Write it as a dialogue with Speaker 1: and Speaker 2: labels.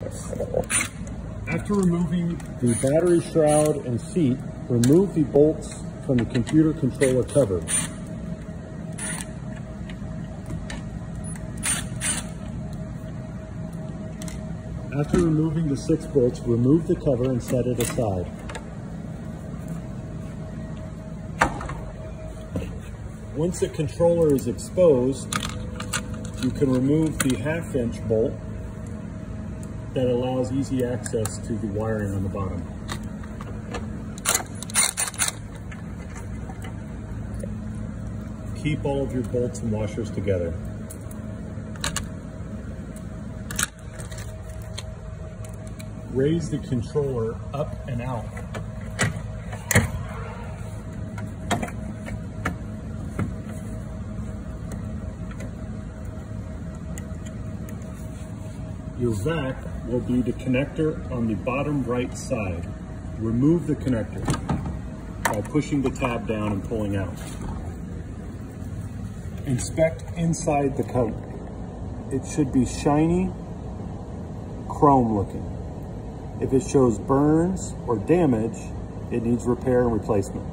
Speaker 1: After removing the battery shroud and seat, remove the bolts from the computer controller cover. After removing the six bolts, remove the cover and set it aside. Once the controller is exposed, you can remove the half inch bolt that allows easy access to the wiring on the bottom. Keep all of your bolts and washers together. Raise the controller up and out. Your vac will be the connector on the bottom right side. Remove the connector by pushing the tab down and pulling out. Inspect inside the coat. It should be shiny, chrome looking. If it shows burns or damage, it needs repair and replacement.